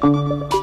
Música